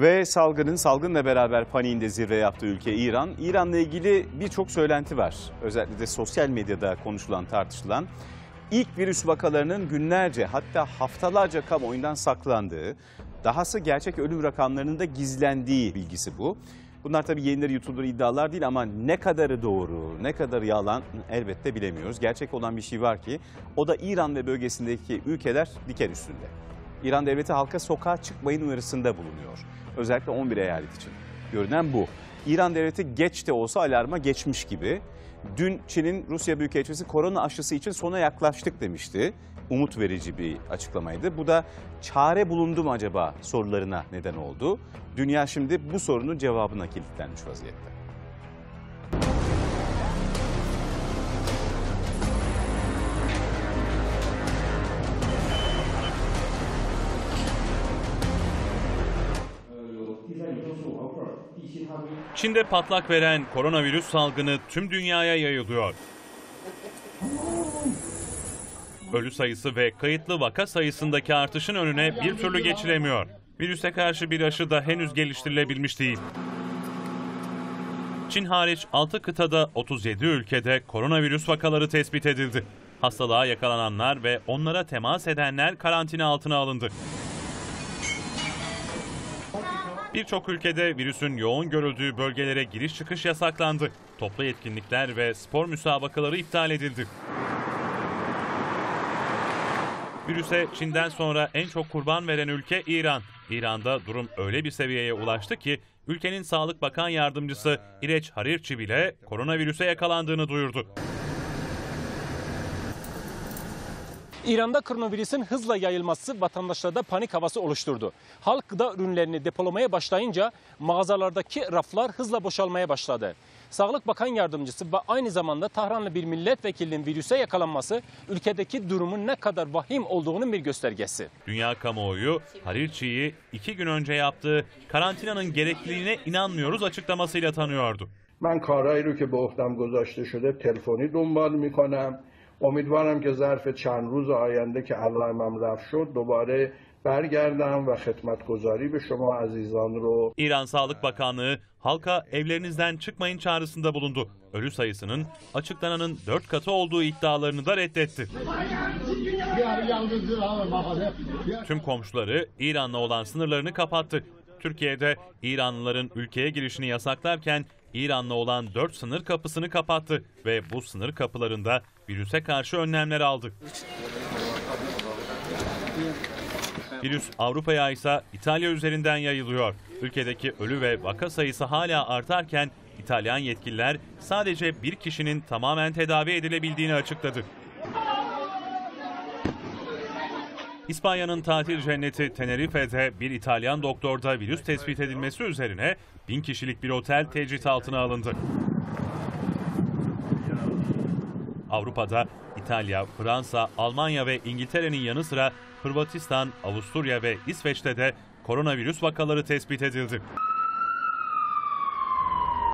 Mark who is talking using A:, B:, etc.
A: Ve salgının salgınla beraber paniğinde zirve yaptığı ülke İran. İran'la ilgili birçok söylenti var. Özellikle de sosyal medyada konuşulan, tartışılan. İlk virüs vakalarının günlerce hatta haftalarca kamuoyundan saklandığı, dahası gerçek ölüm rakamlarının da gizlendiği bilgisi bu. Bunlar tabii yenileri yutulur iddialar değil ama ne kadarı doğru, ne kadarı yalan elbette bilemiyoruz. Gerçek olan bir şey var ki o da İran ve bölgesindeki ülkeler diken üstünde. İran devleti halka sokağa çıkmayın uyarısında bulunuyor. Özellikle 11 eyalet için. Görünen bu. İran devleti geç de olsa alarma geçmiş gibi. Dün Çin'in Rusya Büyükelçisi korona aşısı için sona yaklaştık demişti. Umut verici bir açıklamaydı. Bu da çare bulundu mu acaba sorularına neden oldu. Dünya şimdi bu sorunun cevabına kilitlenmiş vaziyette.
B: Çin'de patlak veren koronavirüs salgını tüm dünyaya yayılıyor. Ölü sayısı ve kayıtlı vaka sayısındaki artışın önüne bir türlü geçilemiyor. Virüse karşı bir aşı da henüz geliştirilebilmiş değil. Çin hariç 6 kıtada 37 ülkede koronavirüs vakaları tespit edildi. Hastalığa yakalananlar ve onlara temas edenler karantina altına alındı. Birçok ülkede virüsün yoğun görüldüğü bölgelere giriş çıkış yasaklandı. Toplu etkinlikler ve spor müsabakaları iptal edildi. Virüse Çin'den sonra en çok kurban veren ülke İran. İran'da durum öyle bir seviyeye ulaştı ki ülkenin Sağlık Bakan Yardımcısı İreç Harirçi bile koronavirüse yakalandığını duyurdu.
C: İran'da koronavirüsün hızla yayılması vatandaşlarda panik havası oluşturdu. Halk gıda ürünlerini depolamaya başlayınca mağazalardaki raflar hızla boşalmaya başladı. Sağlık Bakan Yardımcısı ve aynı zamanda Tahranlı bir milletvekilinin virüse yakalanması ülkedeki durumun ne kadar vahim olduğunun bir göstergesi.
B: Dünya kamuoyu Harirçi'yi iki gün önce yaptığı karantinanın gerekliliğine inanmıyoruz açıklamasıyla tanıyordu.
D: من کارهایی رو که به عهدم گذاشته شده تلفنی دنبال میکنم امیدوارم که ظرف چند روز آینده که علائمم رفت شد دوباره برگردم و خدمتگذاری به شما عزیزان رو
B: İran Sağlık Bakanlığı halka evlerinizden çıkmayın çağrısında bulundu. Ölü sayısının açıklananın 4 katı olduğu iddialarını da reddetti. Tüm komşuları İran'la olan sınırlarını kapattı. Türkiye'de İranlıların ülkeye girişini yasaklarken İran'la olan 4 sınır kapısını kapattı ve bu sınır kapılarında virüse karşı önlemler aldı. Virüs Avrupa'ya ise İtalya üzerinden yayılıyor. Ülkedeki ölü ve vaka sayısı hala artarken İtalyan yetkililer sadece bir kişinin tamamen tedavi edilebildiğini açıkladı. İspanya'nın tatil cenneti Tenerife'de bir İtalyan doktorda virüs tespit edilmesi üzerine bin kişilik bir otel tecrit altına alındı. Avrupa'da İtalya, Fransa, Almanya ve İngiltere'nin yanı sıra Hırvatistan, Avusturya ve İsveç'te de koronavirüs vakaları tespit edildi.